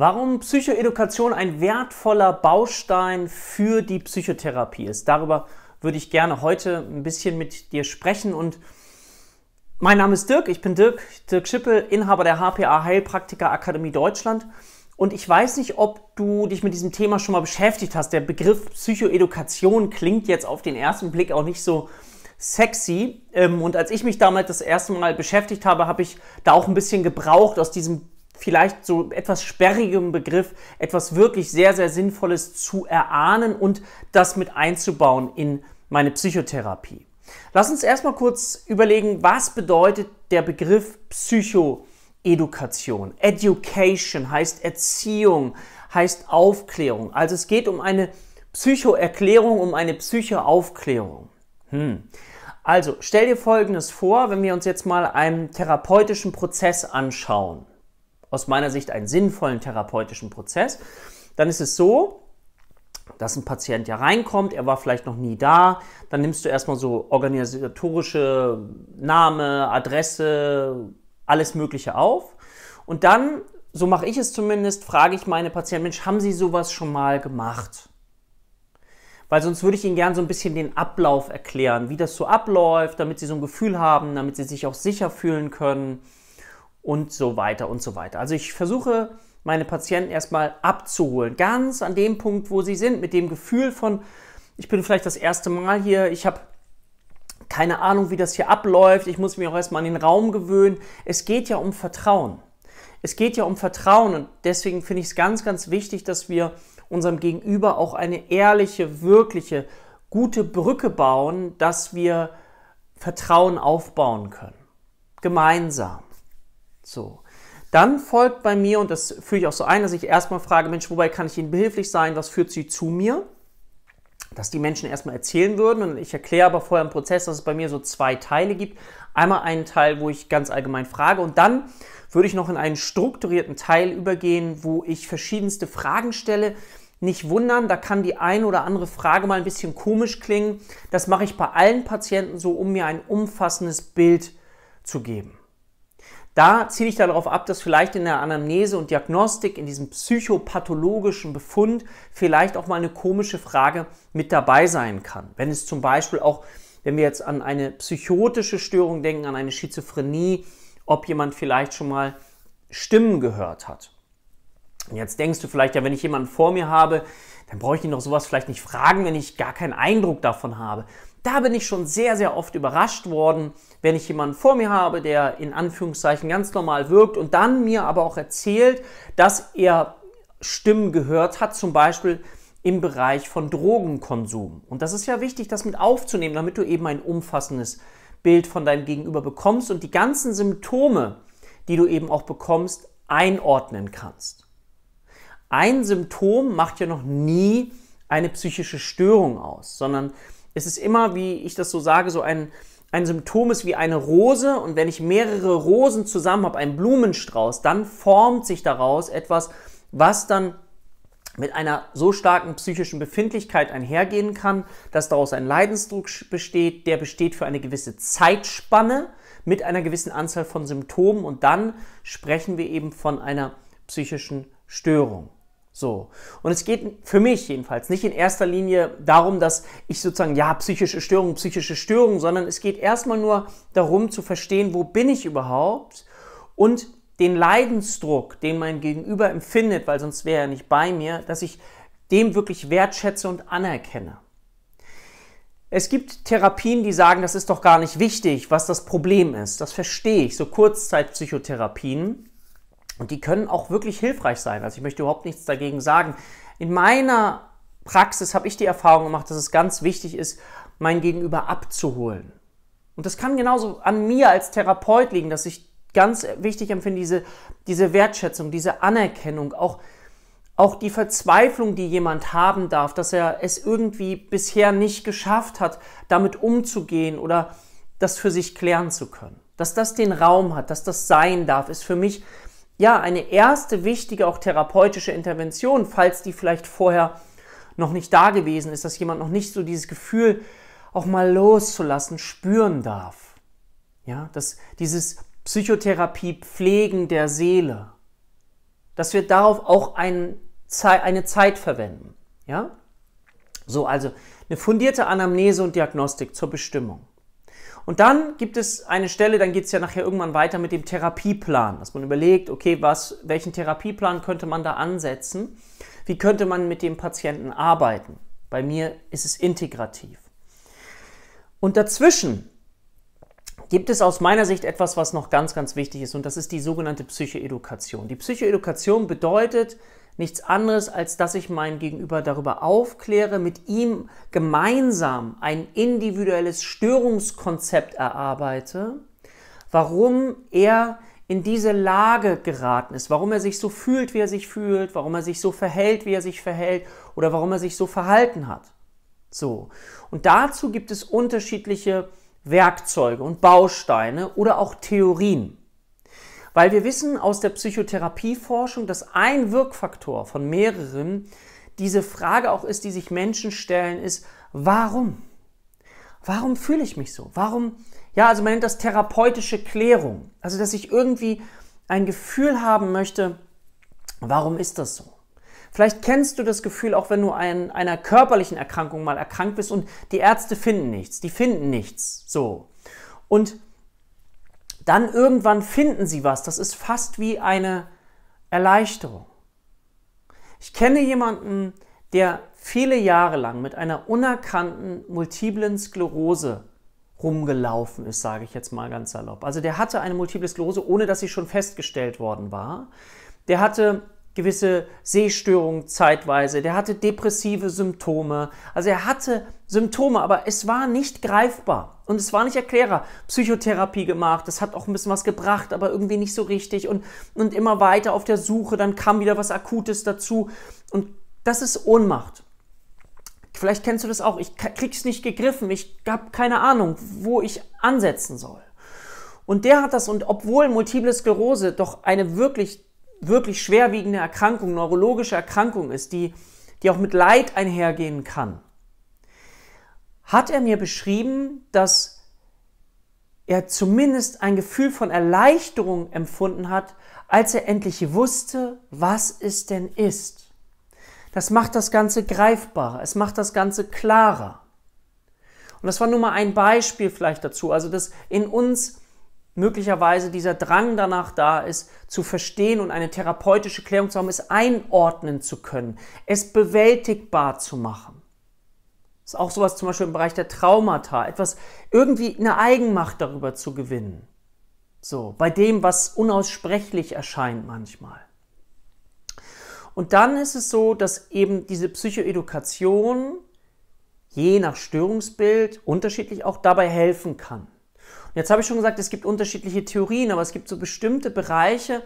Warum Psychoedukation ein wertvoller Baustein für die Psychotherapie ist, darüber würde ich gerne heute ein bisschen mit dir sprechen. Und mein Name ist Dirk, ich bin Dirk, Dirk Schippel, Inhaber der HPA Heilpraktiker Akademie Deutschland. Und ich weiß nicht, ob du dich mit diesem Thema schon mal beschäftigt hast. Der Begriff Psychoedukation klingt jetzt auf den ersten Blick auch nicht so sexy. Ähm, und als ich mich damit das erste Mal beschäftigt habe, habe ich da auch ein bisschen gebraucht, aus diesem vielleicht so etwas sperrigem Begriff etwas wirklich sehr, sehr Sinnvolles zu erahnen und das mit einzubauen in meine Psychotherapie. Lass uns erstmal kurz überlegen, was bedeutet der Begriff Psychoedukation? Education heißt Erziehung, heißt Aufklärung. Also es geht um eine Psychoerklärung, um eine Psychoaufklärung. Hm. Also stell dir Folgendes vor, wenn wir uns jetzt mal einen therapeutischen Prozess anschauen aus meiner Sicht einen sinnvollen therapeutischen Prozess, dann ist es so, dass ein Patient ja reinkommt, er war vielleicht noch nie da, dann nimmst du erstmal so organisatorische Name, Adresse, alles Mögliche auf. Und dann, so mache ich es zumindest, frage ich meine Patienten, Mensch, haben Sie sowas schon mal gemacht? Weil sonst würde ich Ihnen gerne so ein bisschen den Ablauf erklären, wie das so abläuft, damit Sie so ein Gefühl haben, damit Sie sich auch sicher fühlen können und so weiter und so weiter. Also ich versuche meine Patienten erstmal abzuholen, ganz an dem Punkt, wo sie sind, mit dem Gefühl von, ich bin vielleicht das erste Mal hier, ich habe keine Ahnung, wie das hier abläuft, ich muss mich auch erstmal an den Raum gewöhnen. Es geht ja um Vertrauen. Es geht ja um Vertrauen und deswegen finde ich es ganz, ganz wichtig, dass wir unserem Gegenüber auch eine ehrliche, wirkliche, gute Brücke bauen, dass wir Vertrauen aufbauen können. Gemeinsam. So. Dann folgt bei mir, und das führe ich auch so ein, dass ich erstmal frage, Mensch, wobei kann ich Ihnen behilflich sein? Was führt Sie zu mir? Dass die Menschen erstmal erzählen würden. Und ich erkläre aber vorher im Prozess, dass es bei mir so zwei Teile gibt. Einmal einen Teil, wo ich ganz allgemein frage. Und dann würde ich noch in einen strukturierten Teil übergehen, wo ich verschiedenste Fragen stelle. Nicht wundern, da kann die ein oder andere Frage mal ein bisschen komisch klingen. Das mache ich bei allen Patienten so, um mir ein umfassendes Bild zu geben. Da ziele ich darauf ab, dass vielleicht in der Anamnese und Diagnostik, in diesem psychopathologischen Befund, vielleicht auch mal eine komische Frage mit dabei sein kann. Wenn es zum Beispiel auch, wenn wir jetzt an eine psychotische Störung denken, an eine Schizophrenie, ob jemand vielleicht schon mal Stimmen gehört hat. Und jetzt denkst du vielleicht, ja, wenn ich jemanden vor mir habe, dann brauche ich ihn doch sowas vielleicht nicht fragen, wenn ich gar keinen Eindruck davon habe. Da bin ich schon sehr, sehr oft überrascht worden, wenn ich jemanden vor mir habe, der in Anführungszeichen ganz normal wirkt und dann mir aber auch erzählt, dass er Stimmen gehört hat, zum Beispiel im Bereich von Drogenkonsum. Und das ist ja wichtig, das mit aufzunehmen, damit du eben ein umfassendes Bild von deinem Gegenüber bekommst und die ganzen Symptome, die du eben auch bekommst, einordnen kannst. Ein Symptom macht ja noch nie eine psychische Störung aus, sondern es ist immer, wie ich das so sage, so ein, ein Symptom ist wie eine Rose und wenn ich mehrere Rosen zusammen habe, einen Blumenstrauß, dann formt sich daraus etwas, was dann mit einer so starken psychischen Befindlichkeit einhergehen kann, dass daraus ein Leidensdruck besteht, der besteht für eine gewisse Zeitspanne mit einer gewissen Anzahl von Symptomen und dann sprechen wir eben von einer psychischen Störung. So. Und es geht für mich jedenfalls nicht in erster Linie darum, dass ich sozusagen, ja, psychische Störung, psychische Störung, sondern es geht erstmal nur darum zu verstehen, wo bin ich überhaupt und den Leidensdruck, den mein Gegenüber empfindet, weil sonst wäre er nicht bei mir, dass ich dem wirklich wertschätze und anerkenne. Es gibt Therapien, die sagen, das ist doch gar nicht wichtig, was das Problem ist. Das verstehe ich, so Kurzzeitpsychotherapien. Und die können auch wirklich hilfreich sein. Also ich möchte überhaupt nichts dagegen sagen. In meiner Praxis habe ich die Erfahrung gemacht, dass es ganz wichtig ist, mein Gegenüber abzuholen. Und das kann genauso an mir als Therapeut liegen, dass ich ganz wichtig empfinde, diese, diese Wertschätzung, diese Anerkennung, auch, auch die Verzweiflung, die jemand haben darf, dass er es irgendwie bisher nicht geschafft hat, damit umzugehen oder das für sich klären zu können. Dass das den Raum hat, dass das sein darf, ist für mich ja, eine erste wichtige, auch therapeutische Intervention, falls die vielleicht vorher noch nicht da gewesen ist, dass jemand noch nicht so dieses Gefühl auch mal loszulassen spüren darf. Ja, dass dieses Psychotherapie Pflegen der Seele. dass wir darauf auch ein, eine Zeit verwenden. Ja? So, also eine fundierte Anamnese und Diagnostik zur Bestimmung. Und dann gibt es eine Stelle, dann geht es ja nachher irgendwann weiter mit dem Therapieplan, dass man überlegt, okay, was, welchen Therapieplan könnte man da ansetzen? Wie könnte man mit dem Patienten arbeiten? Bei mir ist es integrativ. Und dazwischen gibt es aus meiner Sicht etwas, was noch ganz, ganz wichtig ist, und das ist die sogenannte Psychoedukation. Die Psychoedukation bedeutet nichts anderes, als dass ich mein Gegenüber darüber aufkläre, mit ihm gemeinsam ein individuelles Störungskonzept erarbeite, warum er in diese Lage geraten ist, warum er sich so fühlt, wie er sich fühlt, warum er sich so verhält, wie er sich verhält oder warum er sich so verhalten hat. So. Und dazu gibt es unterschiedliche Werkzeuge und Bausteine oder auch Theorien. Weil wir wissen aus der Psychotherapieforschung, dass ein Wirkfaktor von mehreren diese Frage auch ist, die sich Menschen stellen, ist, warum? Warum fühle ich mich so? Warum? Ja, also man nennt das therapeutische Klärung. Also, dass ich irgendwie ein Gefühl haben möchte, warum ist das so? Vielleicht kennst du das Gefühl, auch wenn du an einer körperlichen Erkrankung mal erkrankt bist und die Ärzte finden nichts, die finden nichts. So. Und dann irgendwann finden sie was. Das ist fast wie eine Erleichterung. Ich kenne jemanden, der viele Jahre lang mit einer unerkannten multiplen Sklerose rumgelaufen ist, sage ich jetzt mal ganz salopp. Also der hatte eine multiple Sklerose, ohne dass sie schon festgestellt worden war. Der hatte gewisse Sehstörungen zeitweise, der hatte depressive Symptome. Also er hatte Symptome, aber es war nicht greifbar und es war nicht erklärbar. Psychotherapie gemacht, das hat auch ein bisschen was gebracht, aber irgendwie nicht so richtig und, und immer weiter auf der Suche, dann kam wieder was Akutes dazu und das ist Ohnmacht. Vielleicht kennst du das auch. Ich krieg's nicht gegriffen. Ich habe keine Ahnung, wo ich ansetzen soll. Und der hat das, und obwohl Multiple Sklerose doch eine wirklich wirklich schwerwiegende Erkrankung, neurologische Erkrankung ist, die, die auch mit Leid einhergehen kann, hat er mir beschrieben, dass er zumindest ein Gefühl von Erleichterung empfunden hat, als er endlich wusste, was es denn ist. Das macht das Ganze greifbarer, es macht das Ganze klarer. Und das war nur mal ein Beispiel vielleicht dazu, also dass in uns möglicherweise dieser Drang danach da ist, zu verstehen und eine therapeutische Klärung zu haben, es einordnen zu können, es bewältigbar zu machen. Das ist auch sowas zum Beispiel im Bereich der Traumata, etwas irgendwie eine Eigenmacht darüber zu gewinnen. So, bei dem, was unaussprechlich erscheint manchmal. Und dann ist es so, dass eben diese Psychoedukation je nach Störungsbild unterschiedlich auch dabei helfen kann. Jetzt habe ich schon gesagt, es gibt unterschiedliche Theorien, aber es gibt so bestimmte Bereiche.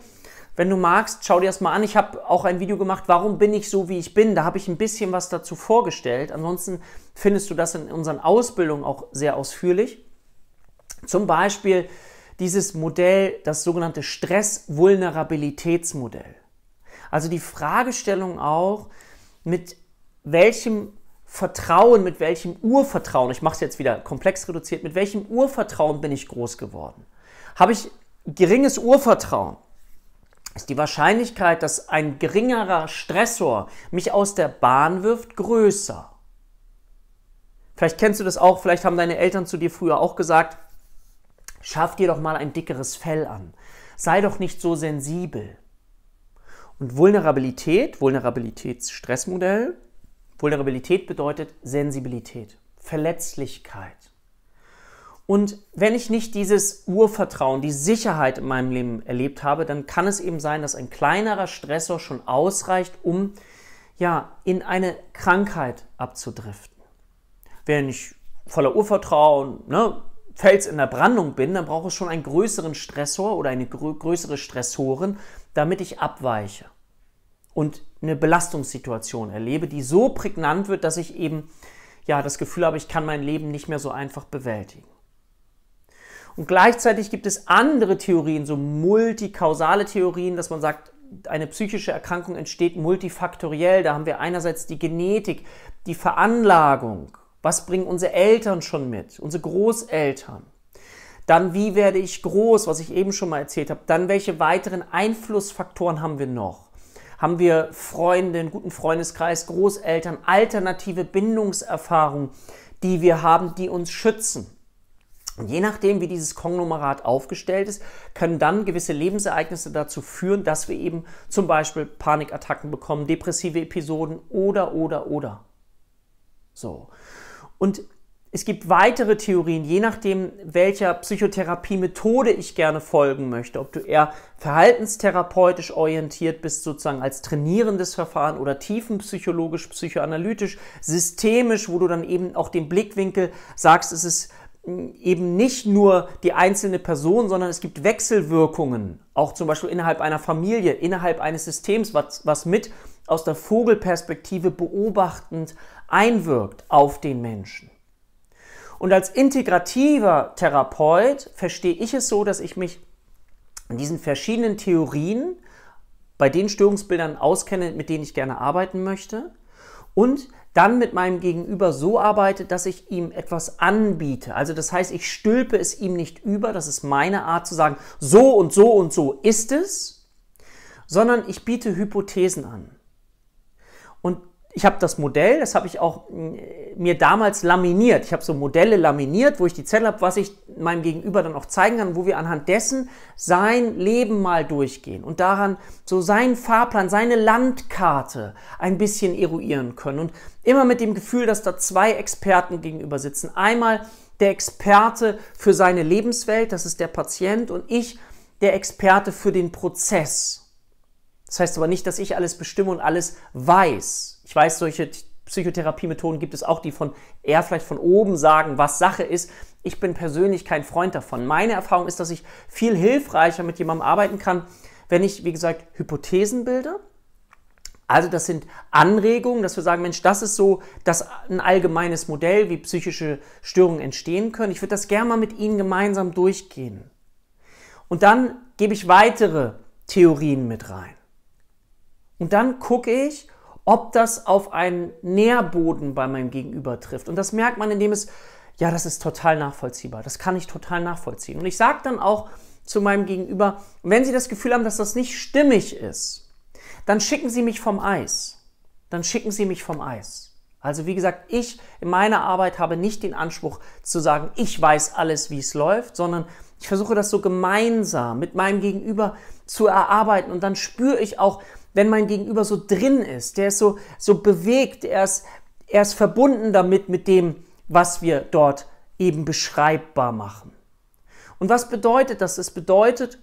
Wenn du magst, schau dir das mal an. Ich habe auch ein Video gemacht, warum bin ich so, wie ich bin. Da habe ich ein bisschen was dazu vorgestellt. Ansonsten findest du das in unseren Ausbildungen auch sehr ausführlich. Zum Beispiel dieses Modell, das sogenannte Stress-Vulnerabilitätsmodell. Also die Fragestellung auch, mit welchem Vertrauen, mit welchem Urvertrauen, ich mache es jetzt wieder komplex reduziert, mit welchem Urvertrauen bin ich groß geworden? Habe ich geringes Urvertrauen? Ist die Wahrscheinlichkeit, dass ein geringerer Stressor mich aus der Bahn wirft, größer. Vielleicht kennst du das auch, vielleicht haben deine Eltern zu dir früher auch gesagt, schaff dir doch mal ein dickeres Fell an. Sei doch nicht so sensibel. Und Vulnerabilität, Vulnerabilitätsstressmodell, Vulnerabilität bedeutet Sensibilität, Verletzlichkeit. Und wenn ich nicht dieses Urvertrauen, die Sicherheit in meinem Leben erlebt habe, dann kann es eben sein, dass ein kleinerer Stressor schon ausreicht, um ja, in eine Krankheit abzudriften. Wenn ich voller Urvertrauen, ne, Fels in der Brandung bin, dann brauche ich schon einen größeren Stressor oder eine größere Stressoren, damit ich abweiche und eine Belastungssituation erlebe, die so prägnant wird, dass ich eben ja das Gefühl habe, ich kann mein Leben nicht mehr so einfach bewältigen. Und gleichzeitig gibt es andere Theorien, so multikausale Theorien, dass man sagt, eine psychische Erkrankung entsteht multifaktoriell. Da haben wir einerseits die Genetik, die Veranlagung. Was bringen unsere Eltern schon mit? Unsere Großeltern. Dann, wie werde ich groß, was ich eben schon mal erzählt habe. Dann, welche weiteren Einflussfaktoren haben wir noch? Haben wir Freunde, einen guten Freundeskreis, Großeltern, alternative Bindungserfahrungen, die wir haben, die uns schützen. Und je nachdem, wie dieses Konglomerat aufgestellt ist, können dann gewisse Lebensereignisse dazu führen, dass wir eben zum Beispiel Panikattacken bekommen, depressive Episoden oder, oder, oder. So. Und es gibt weitere Theorien, je nachdem, welcher Psychotherapiemethode ich gerne folgen möchte. Ob du eher verhaltenstherapeutisch orientiert bist, sozusagen als trainierendes Verfahren oder tiefenpsychologisch, psychoanalytisch, systemisch, wo du dann eben auch den Blickwinkel sagst, es ist hm, eben nicht nur die einzelne Person, sondern es gibt Wechselwirkungen, auch zum Beispiel innerhalb einer Familie, innerhalb eines Systems, was, was mit aus der Vogelperspektive beobachtend einwirkt auf den Menschen. Und als integrativer Therapeut verstehe ich es so, dass ich mich in diesen verschiedenen Theorien bei den Störungsbildern auskenne, mit denen ich gerne arbeiten möchte und dann mit meinem Gegenüber so arbeite, dass ich ihm etwas anbiete. Also das heißt, ich stülpe es ihm nicht über, das ist meine Art zu sagen, so und so und so ist es, sondern ich biete Hypothesen an. Und ich habe das Modell, das habe ich auch äh, mir damals laminiert. Ich habe so Modelle laminiert, wo ich die Zettel habe, was ich meinem Gegenüber dann auch zeigen kann, wo wir anhand dessen sein Leben mal durchgehen und daran so seinen Fahrplan, seine Landkarte ein bisschen eruieren können. Und immer mit dem Gefühl, dass da zwei Experten gegenüber sitzen. Einmal der Experte für seine Lebenswelt, das ist der Patient, und ich der Experte für den Prozess. Das heißt aber nicht, dass ich alles bestimme und alles weiß ich weiß, solche Psychotherapiemethoden gibt es auch, die von eher vielleicht von oben sagen, was Sache ist. Ich bin persönlich kein Freund davon. Meine Erfahrung ist, dass ich viel hilfreicher mit jemandem arbeiten kann, wenn ich, wie gesagt, Hypothesen bilde. Also das sind Anregungen, dass wir sagen, Mensch, das ist so das ein allgemeines Modell, wie psychische Störungen entstehen können. Ich würde das gerne mal mit Ihnen gemeinsam durchgehen. Und dann gebe ich weitere Theorien mit rein. Und dann gucke ich, ob das auf einen Nährboden bei meinem Gegenüber trifft. Und das merkt man, indem es, ja, das ist total nachvollziehbar. Das kann ich total nachvollziehen. Und ich sage dann auch zu meinem Gegenüber, wenn Sie das Gefühl haben, dass das nicht stimmig ist, dann schicken Sie mich vom Eis. Dann schicken Sie mich vom Eis. Also wie gesagt, ich in meiner Arbeit habe nicht den Anspruch zu sagen, ich weiß alles, wie es läuft, sondern ich versuche das so gemeinsam mit meinem Gegenüber zu erarbeiten und dann spüre ich auch, wenn mein Gegenüber so drin ist, der ist so, so bewegt, er ist, er ist verbunden damit, mit dem, was wir dort eben beschreibbar machen. Und was bedeutet das? Es bedeutet,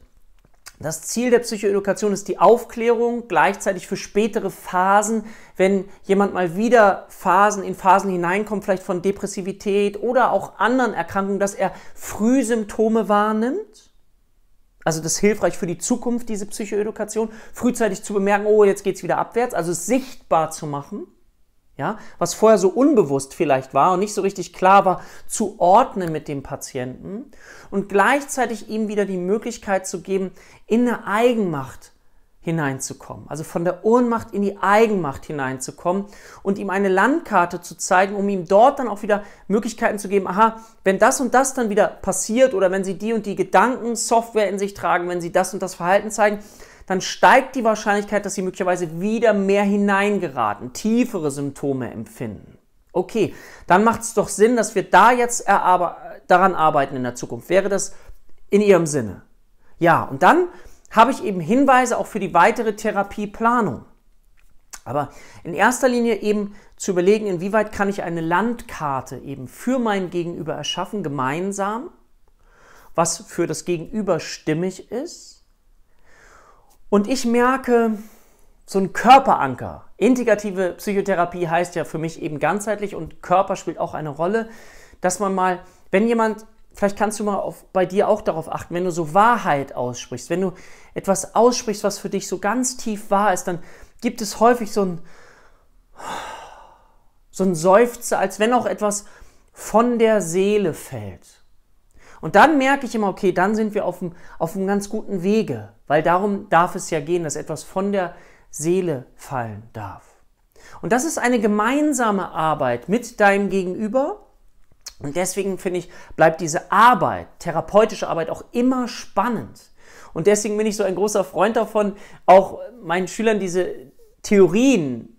das Ziel der Psychoedukation ist die Aufklärung, gleichzeitig für spätere Phasen, wenn jemand mal wieder Phasen in Phasen hineinkommt, vielleicht von Depressivität oder auch anderen Erkrankungen, dass er Frühsymptome wahrnimmt also das ist hilfreich für die Zukunft, diese Psychoedukation, frühzeitig zu bemerken, oh, jetzt geht es wieder abwärts, also es sichtbar zu machen, ja, was vorher so unbewusst vielleicht war und nicht so richtig klar war, zu ordnen mit dem Patienten und gleichzeitig ihm wieder die Möglichkeit zu geben, in eine Eigenmacht hineinzukommen, also von der Ohnmacht in die Eigenmacht hineinzukommen und ihm eine Landkarte zu zeigen, um ihm dort dann auch wieder Möglichkeiten zu geben, aha, wenn das und das dann wieder passiert oder wenn Sie die und die Gedankensoftware in sich tragen, wenn Sie das und das Verhalten zeigen, dann steigt die Wahrscheinlichkeit, dass Sie möglicherweise wieder mehr hineingeraten, tiefere Symptome empfinden. Okay, dann macht es doch Sinn, dass wir da jetzt daran arbeiten in der Zukunft. Wäre das in Ihrem Sinne? Ja, und dann habe ich eben Hinweise auch für die weitere Therapieplanung. Aber in erster Linie eben zu überlegen, inwieweit kann ich eine Landkarte eben für mein Gegenüber erschaffen, gemeinsam, was für das Gegenüber stimmig ist. Und ich merke, so ein Körperanker. Integrative Psychotherapie heißt ja für mich eben ganzheitlich und Körper spielt auch eine Rolle, dass man mal, wenn jemand vielleicht kannst du mal auf, bei dir auch darauf achten, wenn du so Wahrheit aussprichst, wenn du etwas aussprichst, was für dich so ganz tief wahr ist, dann gibt es häufig so ein, so ein Seufzer, als wenn auch etwas von der Seele fällt. Und dann merke ich immer, okay, dann sind wir auf einem, auf einem ganz guten Wege, weil darum darf es ja gehen, dass etwas von der Seele fallen darf. Und das ist eine gemeinsame Arbeit mit deinem Gegenüber, und deswegen finde ich, bleibt diese Arbeit, therapeutische Arbeit auch immer spannend. Und deswegen bin ich so ein großer Freund davon, auch meinen Schülern diese Theorien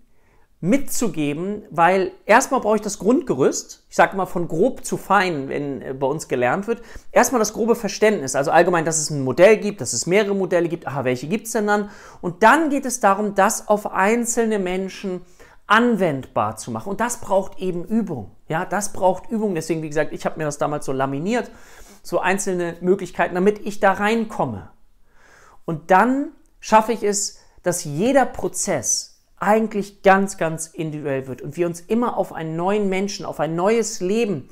mitzugeben, weil erstmal brauche ich das Grundgerüst. Ich sage mal von grob zu fein, wenn äh, bei uns gelernt wird. Erstmal das grobe Verständnis, also allgemein, dass es ein Modell gibt, dass es mehrere Modelle gibt. Aha, welche gibt es denn dann? Und dann geht es darum, das auf einzelne Menschen anwendbar zu machen. Und das braucht eben Übung. Ja, das braucht Übung. Deswegen, wie gesagt, ich habe mir das damals so laminiert, so einzelne Möglichkeiten, damit ich da reinkomme. Und dann schaffe ich es, dass jeder Prozess eigentlich ganz, ganz individuell wird und wir uns immer auf einen neuen Menschen, auf ein neues Leben,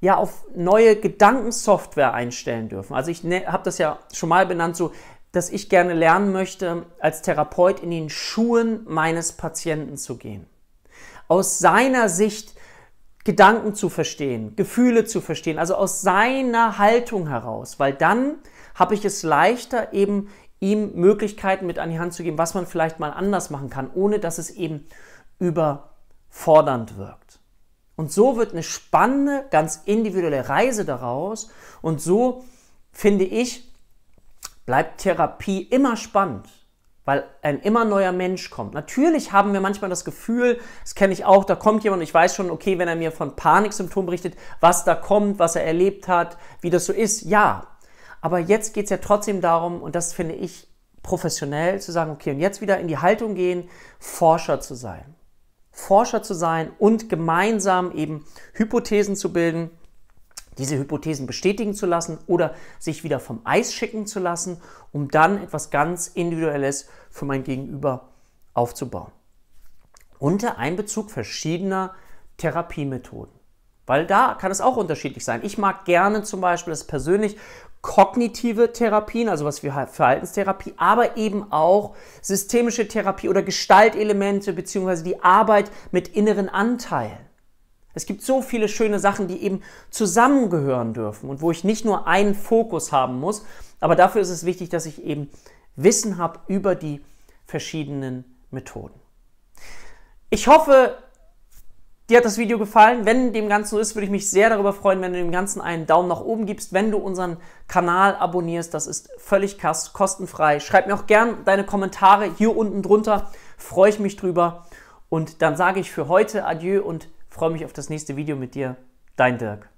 ja, auf neue Gedankensoftware einstellen dürfen. Also ich ne, habe das ja schon mal benannt, so, dass ich gerne lernen möchte, als Therapeut in den Schuhen meines Patienten zu gehen. Aus seiner Sicht Gedanken zu verstehen, Gefühle zu verstehen, also aus seiner Haltung heraus, weil dann habe ich es leichter, eben ihm Möglichkeiten mit an die Hand zu geben, was man vielleicht mal anders machen kann, ohne dass es eben überfordernd wirkt. Und so wird eine spannende, ganz individuelle Reise daraus. Und so finde ich, bleibt Therapie immer spannend, weil ein immer neuer Mensch kommt. Natürlich haben wir manchmal das Gefühl, das kenne ich auch, da kommt jemand und ich weiß schon, okay, wenn er mir von Paniksymptomen berichtet, was da kommt, was er erlebt hat, wie das so ist, ja, aber jetzt geht es ja trotzdem darum, und das finde ich professionell, zu sagen, okay, und jetzt wieder in die Haltung gehen, Forscher zu sein. Forscher zu sein und gemeinsam eben Hypothesen zu bilden, diese Hypothesen bestätigen zu lassen oder sich wieder vom Eis schicken zu lassen, um dann etwas ganz Individuelles für mein Gegenüber aufzubauen. Unter Einbezug verschiedener Therapiemethoden. Weil da kann es auch unterschiedlich sein. Ich mag gerne zum Beispiel, das persönlich, kognitive Therapien, also was wir Verhaltenstherapie, aber eben auch systemische Therapie oder Gestaltelemente beziehungsweise die Arbeit mit inneren Anteilen. Es gibt so viele schöne Sachen, die eben zusammengehören dürfen und wo ich nicht nur einen Fokus haben muss, aber dafür ist es wichtig, dass ich eben Wissen habe über die verschiedenen Methoden. Ich hoffe, Dir hat das Video gefallen? Wenn dem Ganzen so ist, würde ich mich sehr darüber freuen, wenn du dem Ganzen einen Daumen nach oben gibst, wenn du unseren Kanal abonnierst. Das ist völlig kostenfrei. Schreib mir auch gern deine Kommentare hier unten drunter. Freue ich mich drüber. Und dann sage ich für heute Adieu und freue mich auf das nächste Video mit dir. Dein Dirk.